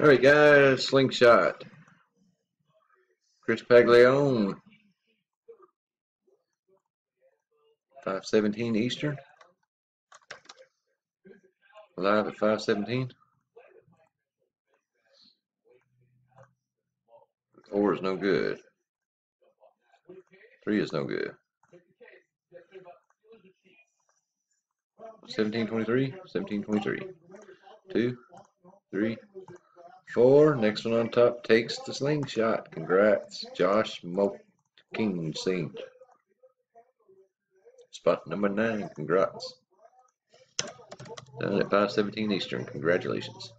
All right, guys, slingshot. Chris Paglione. 517 Eastern. Live at 517. Four is no good. Three is no good. 1723, 1723. Two, three, four. Next one on top takes the slingshot. Congrats, Josh Moking Sing. Spot number nine. Congrats. Done at 517 Eastern. Congratulations.